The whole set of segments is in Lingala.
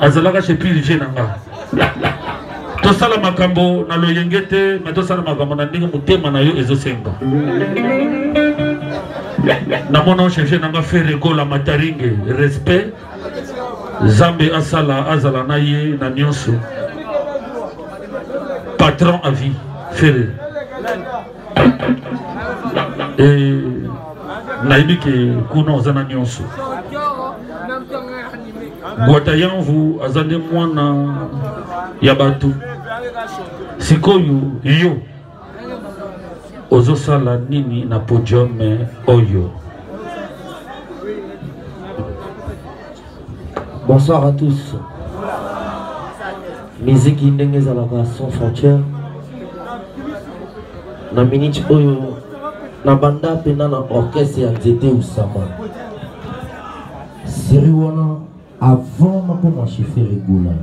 azalaka chez pilivier na nga tosala makambo na loyenge te me tosala makambo na ndenge motema na yo ezosenga namona chefie na nga feregola mataringe respect zambe asala azala na ye na nyonso patron à vie ferre e nayebi ke kuna oza na nyonso bwata yanvu aza nde mwana ya bato sikoyo yo ozosala nini na podium oyo Bonsoir à tous. Musique ndenge ezalaka sans frontière. Na minute oyo na banda pena na orchestre ya nzete usama. Siri wana avant nakoma cheffer egola.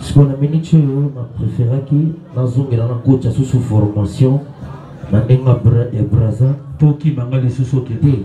Sikoyo na minute oyo na préféraki nazongela na kotya susu formation na ndenge ya braza tokima nga lisusu oke te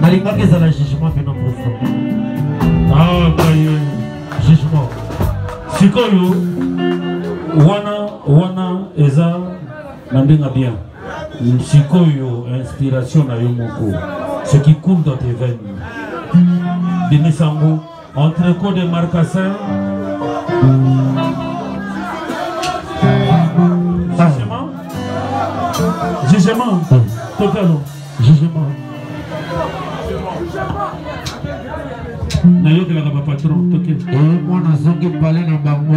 nalingaki ezala jugement mpe na mposo akaye jugement sikoyo wana wana eza na ndenge bien sikoyo inspiration na yo moko ce qui coule dans tes veines bimisa yango Entreco de Marcassin. Jugement. Jugement. Total. Jugement. nayokelaka bapatron toke mwana azongi pale na bango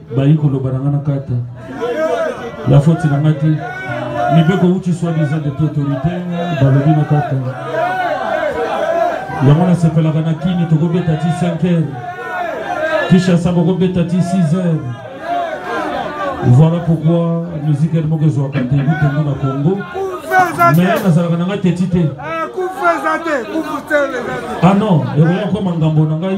bayi koloba na nga na kata ya foti na nga te mibeko euti soit disant de autorité balobi na kata yango nasepelaka na kini tokobeta ti 5 heures kinshasa bokobeta ti 6 heures voilà pourquoi musique ene moko ezwaka te butongo na congo mais nazalaka na ngai teti te ah non ekoya koma ngambo na ngai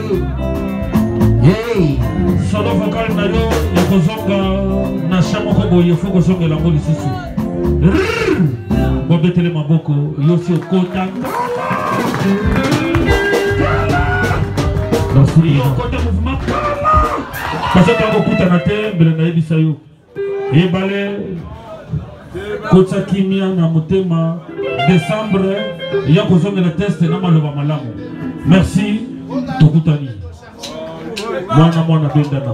Hey. Solo vocal na yo ya kozonga na sha moko boye fo kozongela yango lisusu. Bobetele maboko yo si okota. Yo okota mouvement kala. Parce que okutana te mbele nayebisa yo. Ibale kotya kimia na motema décembre ya kozongela teste na maloba malamu merci tokutani mwana mwana bendana